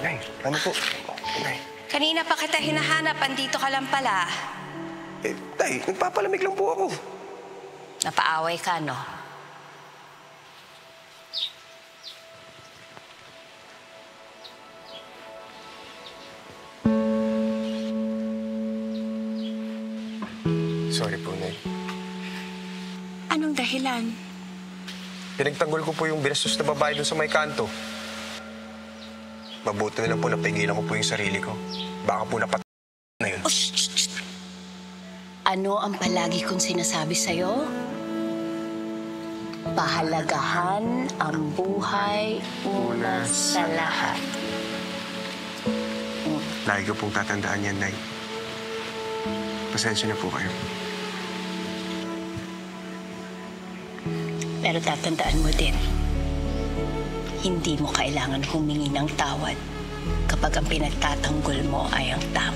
Nay, ano po? Nay, Kanina pa kita hinahanap, andito ka lang pala. eh, Nay, nagpapalamig lang po ako. Napaaway ka, no? Sorry po, Nay. Anong dahilan? Pinagtanggol ko po yung binastos na babae dun sa may kanto. Mabuti na lang po napigilan ko po yung sarili ko. Baka po napat na yun. Oh, shh, shh, shh. Ano ang palagi kong sinasabi sa'yo? Pahalagahan ang buhay una sa lahat. Lagi ko pong tatandaan yan, Nay. Pasensya na po kayo. Pero tatandaan mo din, hindi mo kailangan humingi ng tawad kapag ang pinagtatanggol mo ay ang tama.